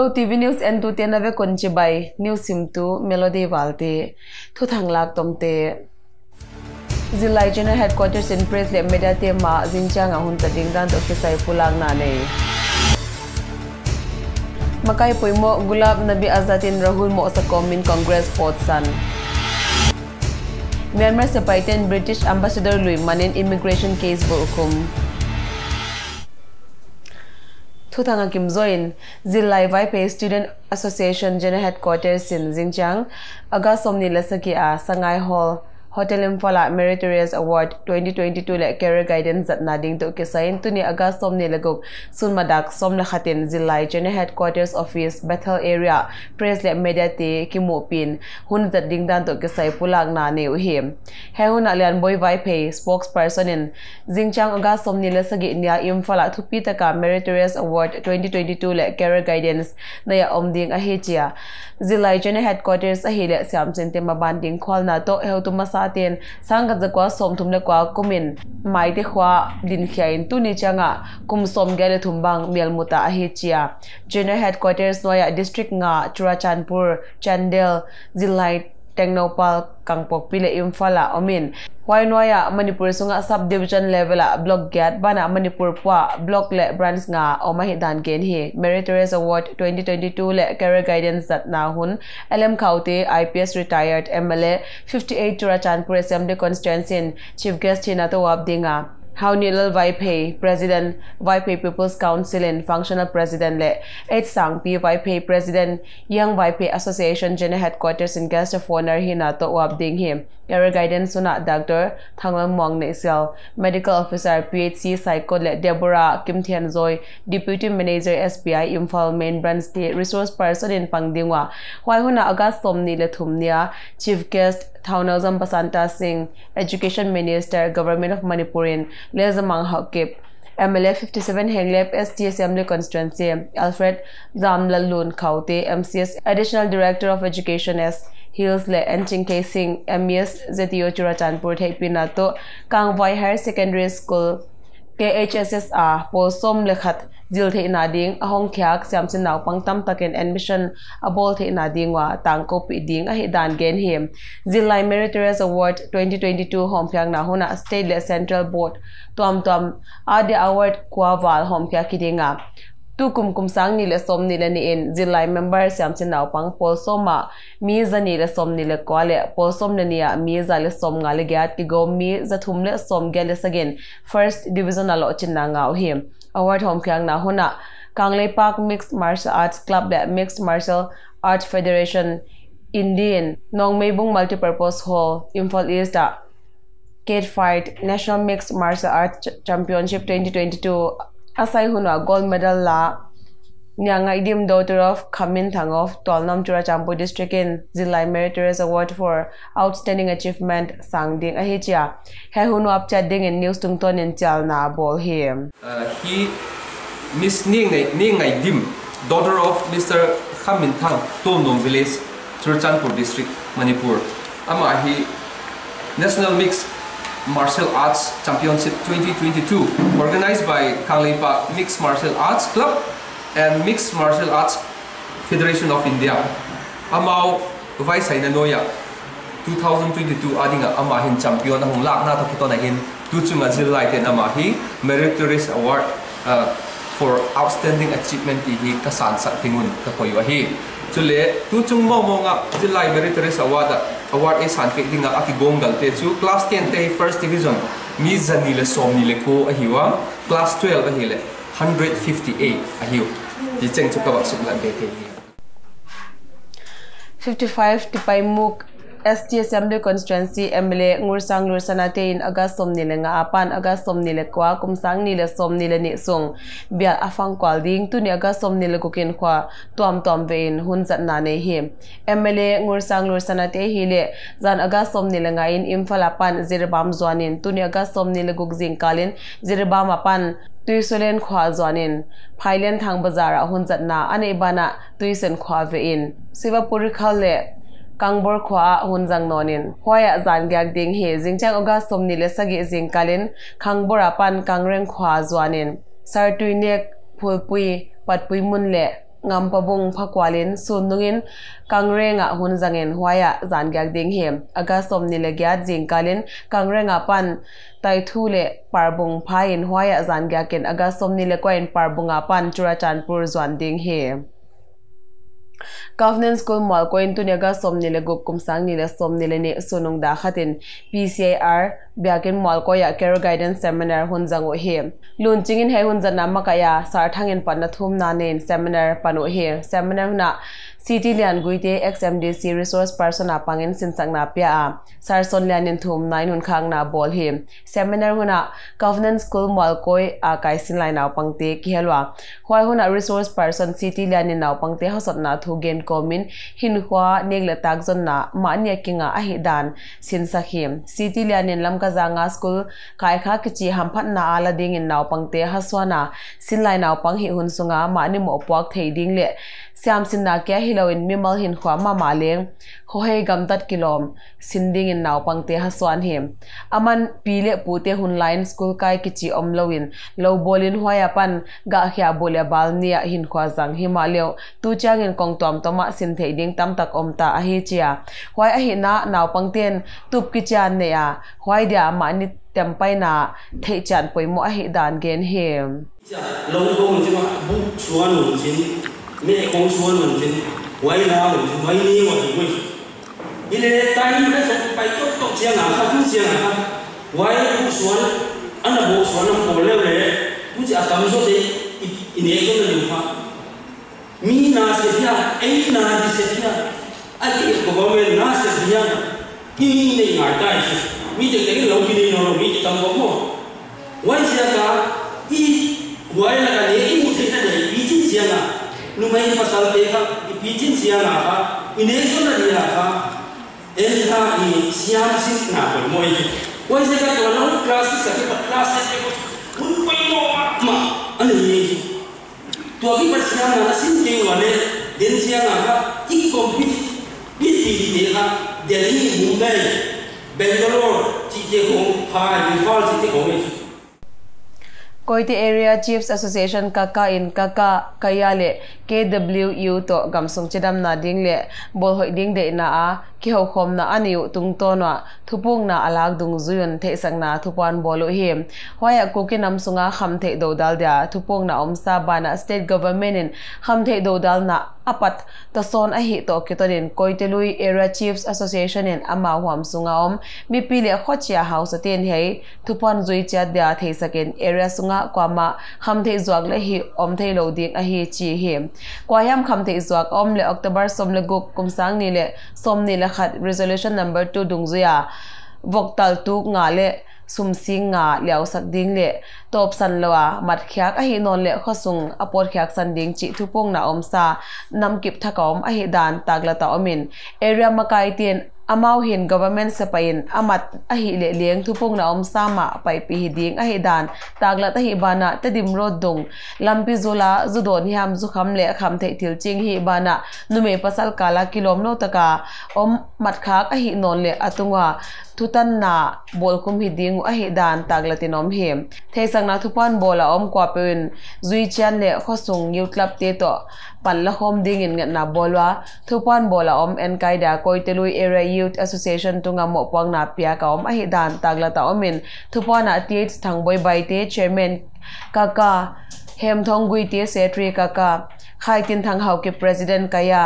hello tv news and tu về con konchi bai news sim tu, melody walte thu thang lak tomte zilai general headquarters in press le media te ma jinchang ahun ta dingdan to kisai pulang na nei makai poimo gulab nabi azatin rahul mo sa komin congress port san Myanmar sa Paiten British Ambassador Lui Manin immigration case bo hukum thu thang kim join zilai vai pe student association general headquarters in jingchang aga somni lasaki a sangai hall Hotel Imphala Meritorious Award 2022 le career guidance zat na ding to ke sain tu ni aga som ne lagok sun madak som la khatin zilai general headquarters office Bethel area press le media te kimu pin hun zat ding dan to ke sai pulang na ne u him he hun alian boy vai pe spokesperson in Jingchang aga som ne la sagi nia Imphala thupi taka Meritorious Award 2022 le career guidance na ya om ding a he chia zilai general headquarters a he le siam chen te ma ban ding khol na to he tu masa sa ten sanga zakwa som thumna kwa kumin mai te khwa din khiain tu ni changa kum som gale thumbang melmuta a hi chia general headquarters, noya district nga churachandpur chandel, zilai Technopal Kangpok Pile Imphala omin. Why noya Manipur sunga sub division level a block gate bana Manipur pwa block le branch nga o gain gen hi meritorious award 2022 le career guidance that na hun. LM Khaute IPS retired MLA 58 Churachandpur Assembly constituency chief guest hinato wabdinga How Nilal Vaipe, President, Vaipe People's Council and Functional President Le, Ed Sangpi, Vaipe President, Young Vaipe Association General Headquarters in Guest of Honor Hinato Wabding him. Error Guidance Suna Dr. Thanglang Mong Medical Officer PHC Psycho Deborah Kim Thian Zoy, Deputy Manager SBI Imphal Main Branch State Resource Person in Pangdingwa. Why huna Somni Chief Guest Thaunazam Basanta Singh, Education Minister, Government of Manipur in Lezamang Hakip. MLA 57 Henglep ST Assembly Constituency, Alfred Zamlalun Kaute, MCS Additional Director of Education S. Hills le Enching Casing ms Zetio Churachandpur Thepina to Kangwai Higher Secondary School KHSSA Polsom lekhat zil the na ding, ahong khyak, siam chin naw pang tam taken admission, abol the na ding wa, tang ko pi ding, a hi dan gen him. Zil lai meritorious award 2022 hom phyak na hona state le central board tom tom ade award kwa Val, hom phyak kidinga tu kum kum sang ni le som ni le ni in. Zilai member siam chin naw pang pol soma mi za ni le som ni le ko le. Pol som ni nia mi za le som nga le gyat ki go. Mi za thum le som ge le again first division alo chin na ngaw him. Award hom kyang na hona. Kangle park mixed martial arts club le mixed martial arts federation indian nong meibung multipurpose hall, imphal east da Kate Fight National Mixed Martial Arts Championship 2022 asai hunwa gold medal la nyanga idim daughter of Khamin Thangov Tolnam Churachandpur district in Zilai Meritorious Award for Outstanding Achievement sang Sangding Ahijia he hunu up chatting in news tungton in Chalna bol him uh, he Miss Ning Ning Dim daughter of Mr. Khamin Thang Tolnam village Churachandpur district Manipur ama he national mix Martial Arts Championship 2022 organized by Kangleipa Mixed Martial Arts Club and Mixed Martial Arts Federation of India. Amao Vice Noya 2022 adinga amahin champion hong lak na to na hin tu chunga zilai ten amahi meritorious award uh, for outstanding achievement hi kasan sa tingun ka koyo hi chule tu chung mo mo nga zilai meritorious award award is han ke dinga aki gongal te chu class 10 te first division mi zani le som ni le ko a hiwa class 12 a hi le 158 a hiu ji cheng chu ka ba suk la be te 55 tipai muk ST Assembly Constituency MLA Ngursang Lursanate in August Somnile nga apan August Somnile kwa kumsang nile Somnile ni sung. Bia afang kwal ding, tu ni August Somnile kukin kwa tuam tuam vein hun zat na ne hi MLA Ngursang Lursanate hile zan August Somnile nga in Imphal apan zirbam zwanin tu ni August Somnile gukjing kalin zirbam apan tuisolen khwa zwanin phailen thang bazara hun zat na ane bana tuisen khwa ve in. Siva le kangbor khwa hunjang nonin hoya zan gyak ding he jingchang oga somni le sagi jing kalin khangbora pan kangreng khwa zwanin sar tuinek phulpui patpui mun le ngam pabung phakwalin sunungin kangrenga hun zangen huaya zangyak ding hem aga somni le gya jingkalin kangrenga pan tai thule parbung phain huaya zangyakin aga somni le koin parbunga pan churachanpur zwan ding he governance school mal ko in tunya somni le gup kum sang ni le somni le ne sunung da khatin PCIR biakin malko ya care guidance seminar hun zango he lun chingin he hun zanna makaya sar thangin panna thum na nen seminar pano he seminar na City lian guite XMDC resource person apangin sinsang na pia. A sarson lian in thum nine hun khang na bol he seminar huna governance school malkoi a kai sin lai na pangte ki helwa hoi huna resource person city lian in na pangte hosot na thu gen komin hin khwa nek tak zon na ma nya kinga a hi dan sin sakhim city lian in lamka zanga school kai kha ki chi ham phat na ala ding in naw pangte haswana sin lai naw pang hi hun sunga ma ni mo puak thei ding le siam sin na kya hiloin mimal hin khwa ma ma leng ho hei gam tat kilom sinding in naw pangte ha swan hem aman pile pute hun line school kai kichi om loin lo bolin hoya pan, ga khya bolia bal nia hin khwa jang himaleo tu chang in kong tom toma sin thei ding tam tak om ta a hi chia hoi a hi na naw pangten tup ki chan ne ya. Hoi dia ma ni tem pai na, thei chan poimo a hi dan gen hem lo ko chi ma bu chuan chin mẹ con suôn mình trên quay nào mình trên quay đi mà mình quên in đây tay mình đã sống bay tốt tốt xe ngả khác cũng xe ngả khác quay cũng suôn anh là bộ suôn ông bố leo lệ cũng chỉ cầm số thế in đây cũng là điều khác mi na se dia ai na di se dia ai ko ba me na se dia ki ne ngai tai se mi te te lo ki ne no mi te tam ko mo wai se ka i wai numai pasal te kha ipijin sia na kha inexon na dia kha el kha i siam sin na ko moi wai se ka to na class sa ke class se ko un pai no ma ani ni to ki par siam na sin ke wa ne den sia na kha i compete bi bi de kha delhi mumbai bangalore chi ke ko ha ni fal chi ke ko Koiti Area Chiefs Association kaka in kaka kaya le KWU to gamsung chedam na ding le. Bol hoi ding de na a, ki ho khom na aniu tung to na thupung na alag dung zuyun the sang na thupan bolo hi. Hoya ko ki nam sunga kham the do dal dia. Thupung na om sa bana state government in. Kham the do dal na apat. Ta son a hi to ki torin koitelui area chiefs association in ama huam sunga om. Mi pile khochia house ten hei. Thupan zui cha dia the saken area sunga qua kwama kham the zuak le hi om the lo ding a hi chi hi kwa yam kham the zuak om le october som le gup kum sang ni le som ni le khat resolution number 2 dungzuya voktal tu nga le sumsi nga liao sak ding le top san lowa à, mat khyak a hi non le khosung apor khyak san ding chi thupong na omsa nam kip thakom a hi dan tagla ta omin area makai ten amau hin government sa pain amat a hi le leng thupong na om sama pai pi ding a hi dan tagla ta hi bana ta dim ro dung lampi zola zudon hi ham zu kham le kham the thil ching hi bana nume pasal kala kilom no taka om mat khak a hi non le atunga thutan na bol kum hi ding a hi dan tagla tinom hi thei sang na thupan bola om kwa pen zui chan le khosung yu club te to pan la khom ding in na bolwa thupan bola om en kai da koi telui area youth association tunga mo pang na pia ka om a hi dan tagla ta omin thupana th thang boy bai te chairman kaka hem thong gui te secretary kaka khai tin thang hau ke president kaya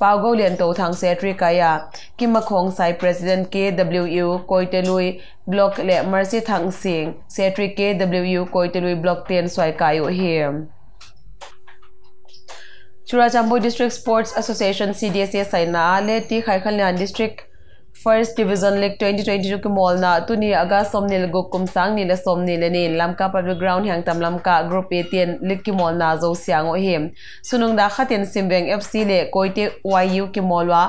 pau go lian to thang secretary kaya kim khong sai president kwu koitelui block le mercy thang sing secretary kwu koitelui block 10 swai kayo here চুৰাচাম্বৈ district sports association C D S C S I নালে টি খাইখাল First division League 2022 ke mall na tu ni aga somnil go kumsang ni le somni le ni lamka public ground hang tam lamka group A tien league ke mall na zo siang o hem. Sunung da khatin simbeng FC le koite YU ke mall wa.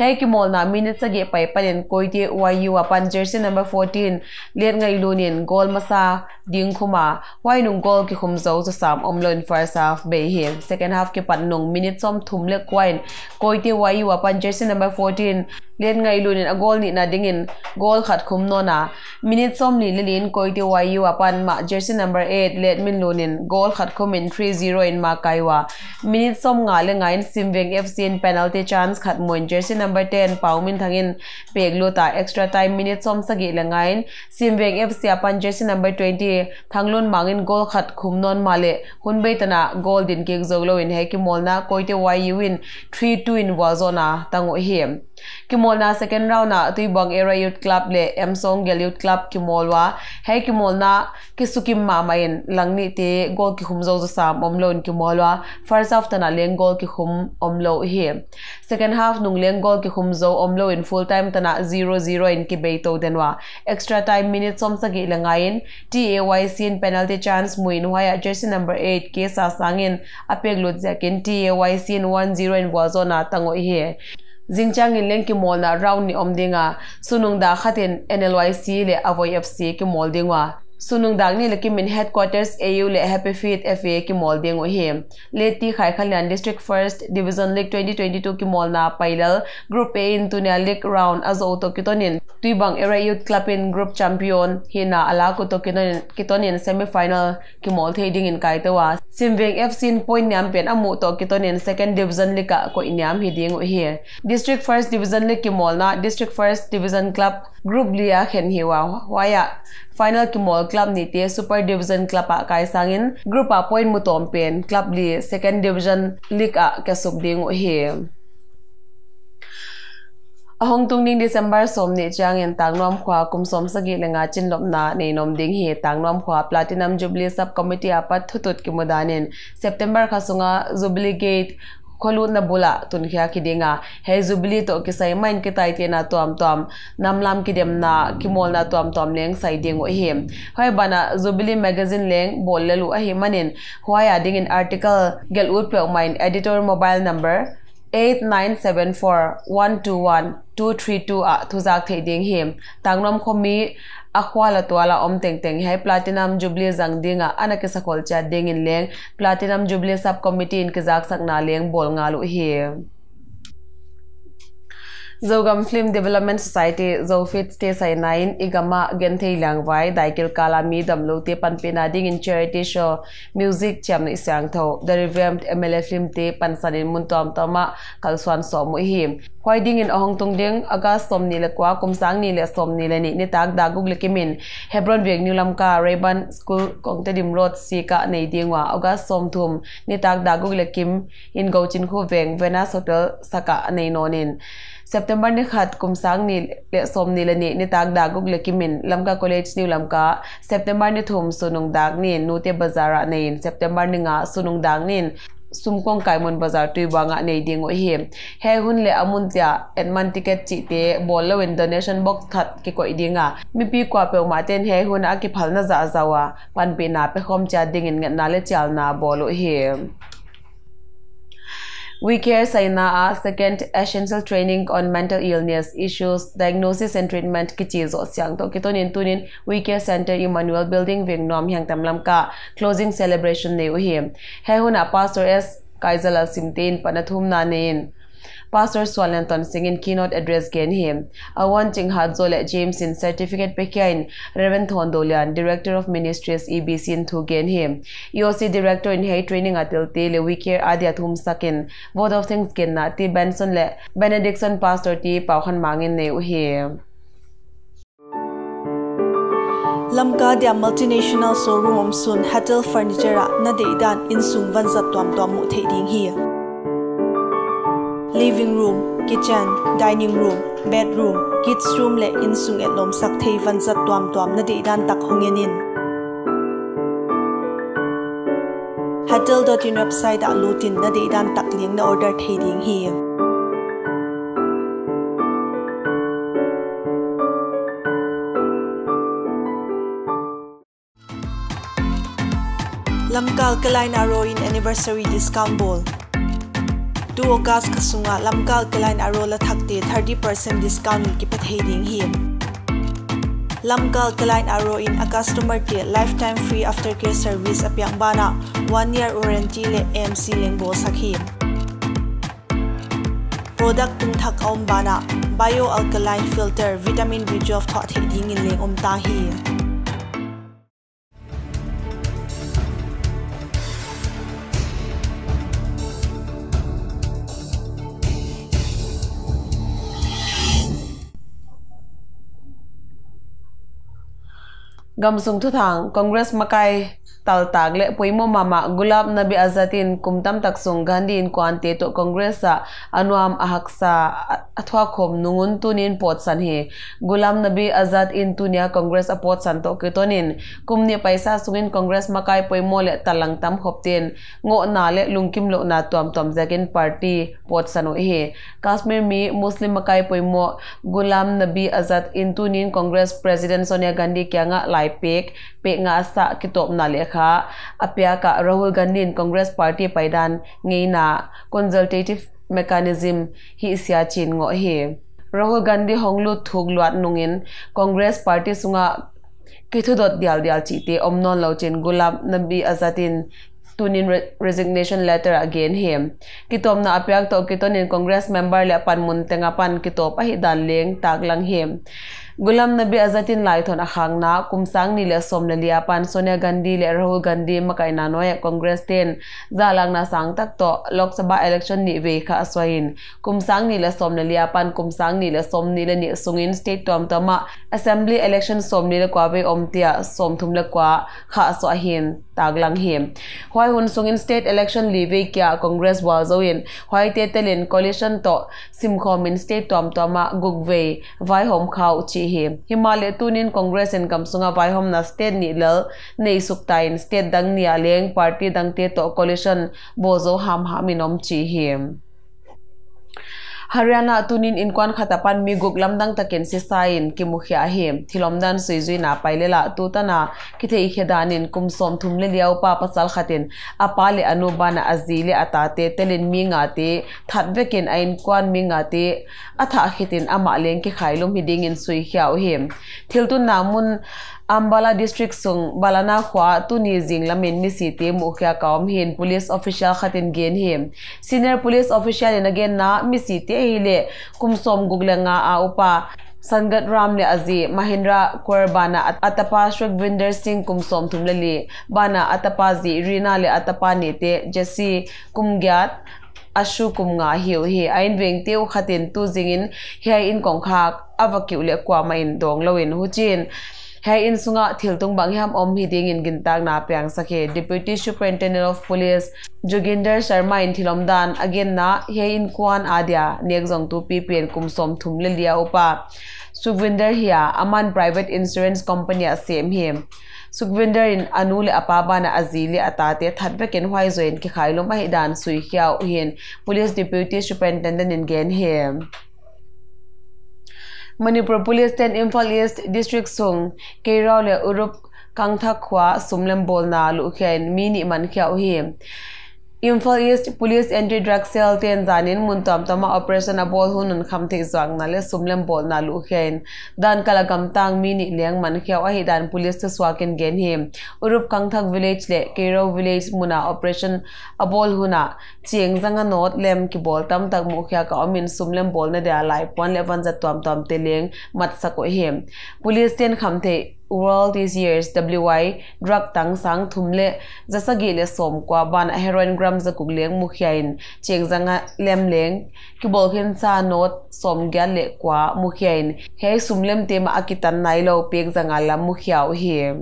He ke mall na minute sage pai panen koite YU wa. Pan jersey number 14 len ngai lunin goal masa ding khuma wai nung goal ki khum zo zo sam omloin first half be hem second half ke pan nung minute som thum le kwain koite YU wa. Pan jersey number 14 len ngai lunin a à, goal ni na dingin goal khat khum no na. Minute som li lilin koiti yu apan ma jersey number 8 let min lunin goal khat khum in 3-0 in ma kaiwa minute som nga le ngain simveng fc in penalty chance khat moin jersey number 10 paumin thangin peglo ta extra time minute som sagi le ngain simveng fc apan jersey number 20 thanglun mangin goal khat khum non male hunbei tana à, goal din kek zoglo in he ki molna koiti yu in 3-2 in wazona à, tango hi kimolna second round na tui bang era youth club le emsong gel youth club kimolwa. He kimolna kisukim ma main langni te gol ki khum zo zo sam omlo in kimolwa. First half tana leng gol ki khum omlo hi. Second half nung leng gol ki khum zo omlo in full time tana 0-0 in ki beito denwa. Extra time minutes som sagi langain. TAYC in penalty chance muin waya jersey number 8 ke sa sangin apek lut zakin TAYC in 1-0 in wazona tango hi. Zingchang in leng ki mol na round ni om dinga sunung da khatin NLYC le Avoy FC ki mol dingwa sunung dagni laki min headquarters AU le Happy Feet FA ki mall ding hi leti khai khalian district first, division league 2022 ki mall na pailal. Group A in tunia league round azo to kitonin tuibang era youth club in group champion, hina ala ko to kitonin kitonin semi final ki mall thading in kai tawa simveng FC in point nyam pen amu to kitonin second division league ko inyam hi ding hi district first division league ki mall na district first division club group lia khen hiwa waya final ki mall club ni te super division club a kai sangin group a point mu tom pen club li second division league a ka suk ding he ahong tung ding december som ni chang en tang nom khwa kum som sagi lenga chin lop na ne nom ding he tang nom khwa platinum jubilee sub committee apat thutut ki mudanin september khasunga jubilee gate kholu na bula tun khya ki dinga. He zubli to ki sai main ki tai te na tom nam namlam ki dem na ki mol na tom tom leng sai ding o hi hoi bana zubli magazine leng bol lelu a hi manin. Hoi ading in article gel ut pe main editor mobile number. 8974121232 a thuzak theding him. Tangnom khomi akhwala twala om teng teng hai. Platinum jubilee zang dinga anake sakol cha ding in leng. Platinum jubilee sub committee in kizak sakna leng bol ngalu hi. Zogam Film Development Society Zofit Stay Sai Nine, Igama Genthei Langwai Daikil Kala Mi Damlo Te Panpina Ding in Charity Show, Music Cham Ni Sang Tho, The Revamped MLA Film Te Pansanin Muntom tama Kalswan Som Hi Hoi Ding in Ahong Tung Ding, Aga Som Ni Le Kwa, Kum Sang Ni Le Som Ni Le Ni Ni Tak Dagug Le Kimin Hebron Viek New Lam Ka Rayban School, Kong Te Dim Road Si Ka Nei Ding Wa Aga Som Thum, Ni Tak da Le Kim, In Go Chin Khu Veng, vena Hotel Saka Nei Nonin September ni khat kumsang ni le som ni lani ni tak da guk le kimin lamka college ni lamka September ni thum sunung dak ni nu te bazara nei September ni nga sunung dak nin sumkong kaimon bazar tui banga nei ding o hi he hun le amun tia enman ticket chi te bol lo in donation box that ki ko idinga mi pi kwa pe ma ten he hun a ki phalna za zawa pan pe na pe khom cha ding in na le chal na bolo hi We care Saina second essential training on mental illness issues, diagnosis and treatment kichi zo siang. To kiton in tunin We care center Emmanuel building wing nom hyang tamlam ka. Closing celebration ne uhi. He huna pastor s. Kaizala simtin panathum na nein Pastor Swalanton singing keynote address gen him. Awan Ching Hadzole James in certificate pekain Reverend Thondolian, Director of Ministries EBC in thu gen him. EOC Director in Hay Training atil te le wikir adi athum sakin. Both of things gen na ti Benson le Benediction Pastor ti pauhan mangin ne uhi. lamka dia multinational showroom om sun hatel furniture na deidan in sung van zat tuam tuam mu thei ding hi living room, kitchen, dining room, bedroom, kids room le insung et lom sak thei van zat tuam tuam na dei dan tak hongenin. Hatel.in website a lutin na dei dan tak ling na order thei ding hi. Lamkal Kalain Aroin anniversary discount ball. 2 August kasunga lamkal kalain arola thakte 30% discount ki patheding hi lamkal kalain aro in a customer te lifetime free aftercare service apyang bana 1 year warranty le MC lengbo Sakhi product tung thak om bana, bio alkaline filter, vitamin b12 thot the ding in leng om ta hi gamsung thu thang congress makai tal tak le poimo mama gulab nabi azatin kumtam taksung gandhi in kwante to congress a anuam ahaksa athwa khom nungun tunin pot san he. Gulam nabi azad in tunia congress a pot san to kitonin kumni paisa sungin congress makai poimo le talang tam khopten ngo na le lungkim lo na tuam tom zakin party pot sano he. Kashmir mi muslim makai poimo gulam nabi azad in tunin congress president sonia gandhi kyanga lai pek pe nga sa kitop na le kha. ခါအပြာကအရာဟူလ်ဂန်ဒင်ကွန်ဂရက်ပါတီပိုင်ဒန်ငေးနာကွန်ဆာတေတစ်မက်ကာနစ်ဇမ်ဟီဆီယာချင်းငောဟေရာဟူလ်ဂန်ဒီဟောင်လုထုကလွတ်နုငင်ကွန်ဂရက်ပါတီဆုငါကိထုဒတ်ဒီယလ်ဒီယလ်ချီတေအုံနော်လောချင်းဂူလာနဘီအဇာတင် tunin re resignation letter again him kitom na apyak to kitonin congress member le pan mun tenga pan kitop ahi dan leng tak lang him Gulam Nabi Azatin lai thon akhang na, kumsang ni le som le lia pan, Sonia Gandhi le Rahul Gandhi, makai na noya Congress ten zalang na sang tak to, Lok Sabha election ni ve kha aswain kumsang ni le som le lia pan, kumsang ni le som ni le ni sungin state tom tama assembly election som ni le kwa ve om tia, som thum le kwa kha aswa taglang him hoi hun sungin state election li ve Congress wa zoin hoi te telin coalition to simkhom in, state tom tama gugve vai hom khao chi hi himale tunin congress en kamsunga vai hom na state ni lal nei suktain state dang ni aleng party dang te to coalition bozo ham haminom chi hi Haryana tunin inkwan khatapan mi guk lamdang takin si sain ki mukhya hi thilomdan suizui na pailela tutana. Kithe ikhedanin kumsom thumle liau pa pasal khatin. Apale anubana azile atate, telin mi ngate thatvekin ain kwan mi ngate atha khitin ama leng ki khailum hiding in sui khyaw hi thiltun namun Ambala district sung, balana khwa tu ni jing, lamin mi si te mu kya kaum hin, police official khatin gen him. Senior police official in again na mi si te hile, kumsom, guglenga, a, upa, Sangat Ram, le azi, Mahindra Kurbana atapa Shwagvinder Singh, kumsom thumlali bana, atapa, zi, Rina, le atapa ne te Jesse, kumgyat, ashu kum nga hiu hi ain veng, teu, khatin, tu Zingin hi in kong khak avakiu le kwa main, dong Lawin hu chin hai in sunga thiltung bangham om hi ding in gintang na pyang sakhe deputy superintendent of police joginder sharma in thilomdan again na, he in kwan adia. Nek jong tu ppn kumsom thumle lia upa. Sukhvinder hiya aman private insurance company a sem him sukhvinder in anule apaba na azili atate thatbe ken hwai zoin ki khailo ma hidan sui khiao hin. Police deputy superintendent in gen him Manipur Police 10 Imphal East District Sung Keirao le Urup Kangthak Khwa Sumlem Bol na lu khen mini man khya hi Imphal East Police Anti-Drug Cell ten zanin muntam tama operation abol hunun khamte zwang na le sumlem bol na lu khen dan kala gam tang mini leng man khya a hi dan police to swakin gen him urup kangthak village le kero village muna operation abol huna. Chieng zanga not lem ki bol tam tak mu khya ka amin sumlem bol na da lai pon le van za tom tom te leng mat sako him police world these years WY drug tang sang thumle jasagi le som kwa ban heroin gram za kugleng mukhiain cheng zanga lem leng ki bol sa not som gya le kwa mukhiain he sumlem tema akitan nailo pek zanga la mukhiau hi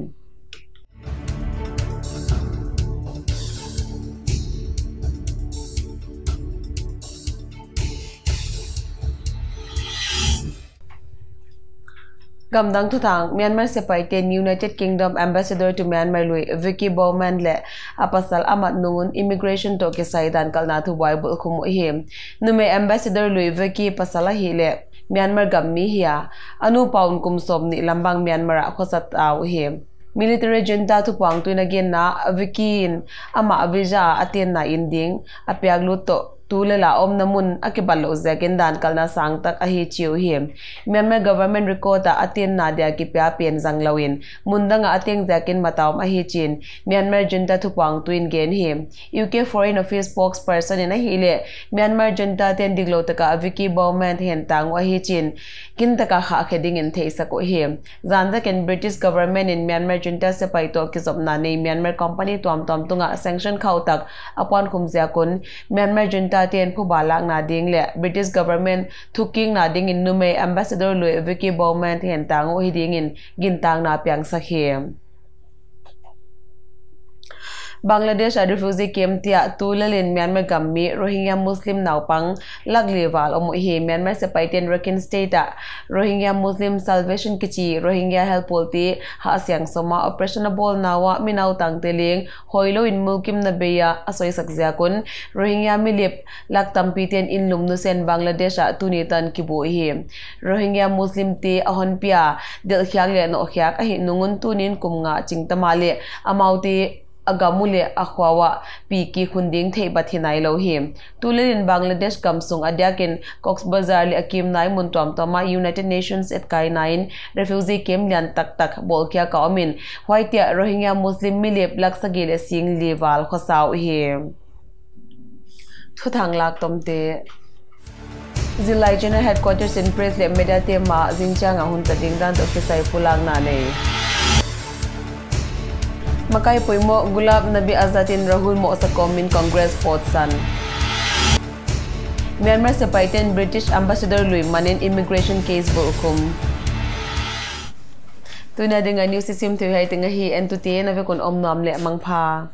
Gamdang thu thang, Myanmar se paiten United Kingdom Ambassador to Myanmar lui, Vicky Bowman le, apasal amat nungun, immigration to ke saidan kalna thu bible khum hi nume ambassador lui, Vicky pasala hi le, Myanmar gammi hiya anu paun kum som ni, lambang Myanmar khosat au hi military junta thu pang tu na gen na vikin ama avija aten na inding apyag lu to tule la om namun akibalo zekin dan kalna sang tak ahi chiu hi Myanmar government record ta atin nadia ki pya pen zanglawin mundanga ateng zekin mataw ahi chin Myanmar junta thupang twin gen hi UK foreign office spokesperson in a hile Myanmar junta ten diglo taka Vicky Bowman hen tang wa hi chin kin taka kha kheding in theisa ko hi zanja ken British government in Myanmar junta se pai to ki zop na nei Myanmar company tom tom tunga sanction khau tak upon khumzia kun Myanmar junta ta ten phu lạc na ding le british government thuking na ding in nume ambassador Louis vicky bowman hẹn tang o hi ding in gin tang na sa sakhem Bangladesh a refugee camp tia tulalin Myanmar gammi Rohingya Muslim naupang lagliwal omu hi Myanmar se rakin State a Rohingya Muslim Salvation Kichi Rohingya Help Polti ha siang soma operationable nawa minau tang teling hoilo in mulkim na beya asoi sakzia kun Rohingya milip lak tampiten in lumnu sen, Bangladesh a tunitan kibu hi Rohingya Muslim ti ahon pia del khyang le no khyak a hi nungun tunin kumnga chingtamale amauti agamule akhwawa pi ki khunding thei bathinai lo hi. Tulin bangladesh kamsung adyakin cox bazar le akim nai muntom toma, united nations at kai nine, refugee camp, lian tak tak bolkya ka amin white rohingya muslim milip laksagi le sing liwal khosau hi. Thuthang lak tomte zilai general headquarters in press le media tema jingchang ahun tading dan to kisai pulang na nei Makai Puimo Gulab Nabi Azatin Rahul mo sa Common Congress Potsan. Myanmar sa Paiten British Ambassador Lui Manin Immigration Case Bukum. Tuna dengan news sim tu hai tengah hi entuti na ve kon om nam le mang pha.